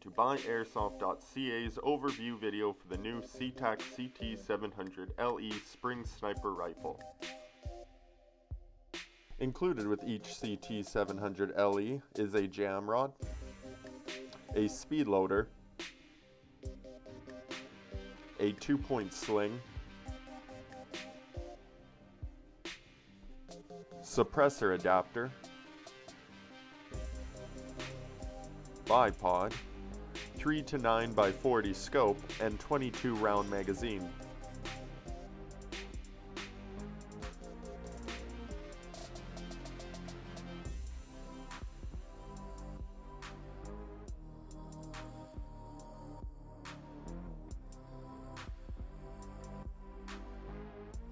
to buyairsoft.ca's overview video for the new C-TAC CT700LE Spring Sniper Rifle. Included with each CT700LE is a jam rod, a speed loader, a two-point sling, suppressor adapter, bipod, 3 to 9 by 40 scope, and 22 round magazine.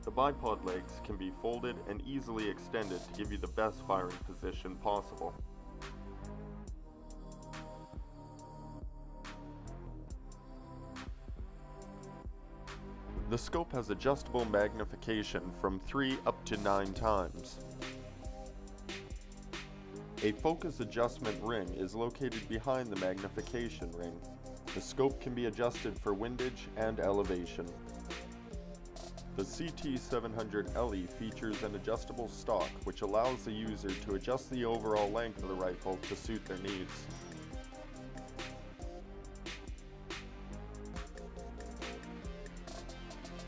The bipod legs can be folded and easily extended to give you the best firing position possible. The scope has adjustable magnification from 3 up to 9 times. A focus adjustment ring is located behind the magnification ring. The scope can be adjusted for windage and elevation. The CT700LE features an adjustable stock which allows the user to adjust the overall length of the rifle to suit their needs.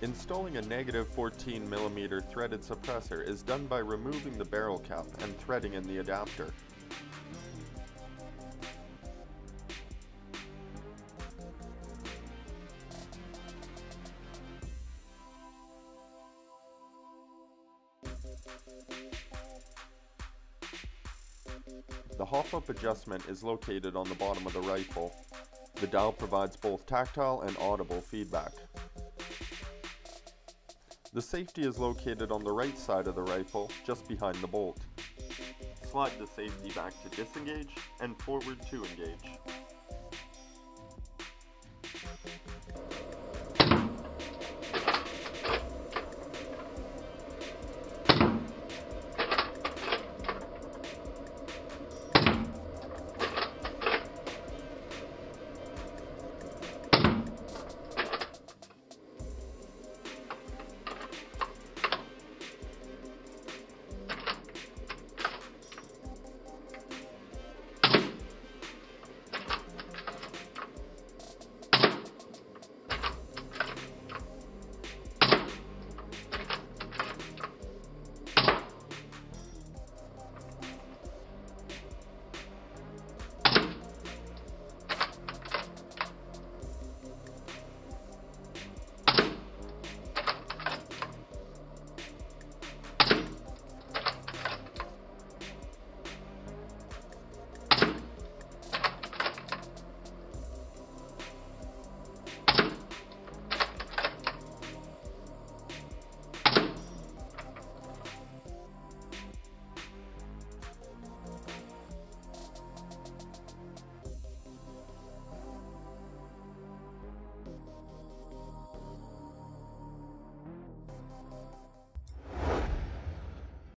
Installing a negative 14mm threaded suppressor is done by removing the barrel cap and threading in the adapter. The hop-up adjustment is located on the bottom of the rifle. The dial provides both tactile and audible feedback. The safety is located on the right side of the rifle, just behind the bolt. Slide the safety back to disengage and forward to engage.